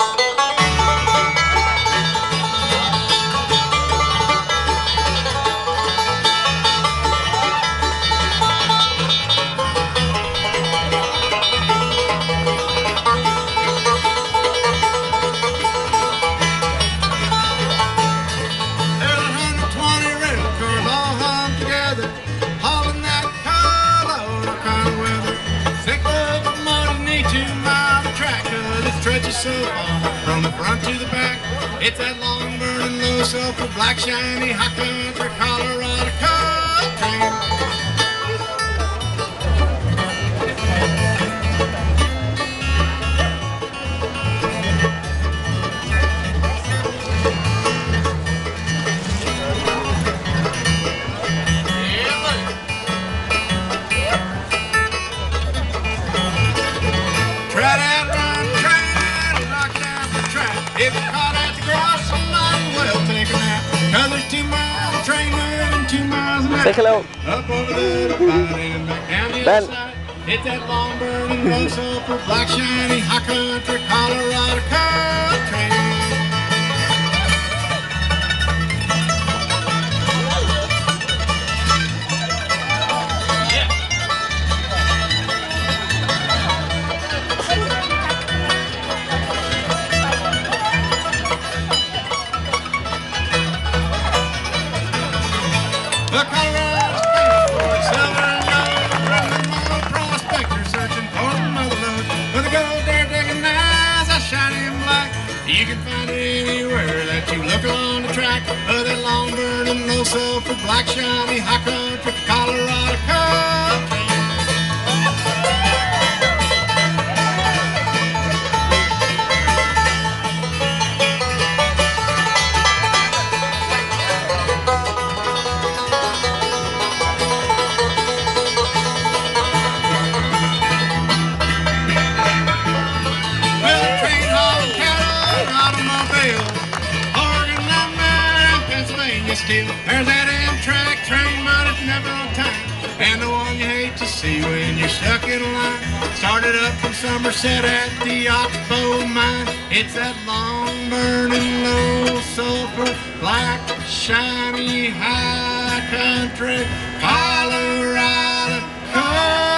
There's so far from the front to the back. It's that long burning, low sulfur, black shiny, high country Colorado coal down the Ben. Hit that long burning, low sulfur, black shiny, high country, Colorado The Colorado silver and gold, running more prospectors searching for the mother lode. With the gold there digging eyes, I shine black. You can find it anywhere that you look along the track. Of that long burning, low sulfur, black shiny, high country, Colorado coal There's that Amtrak train, but it's never on time. And the one you hate to see when you're stuck in line. Started up from Somerset at the Oxbow Mine. It's that long, burning, low sulfur, black, shiny, high country, Colorado. Colorado.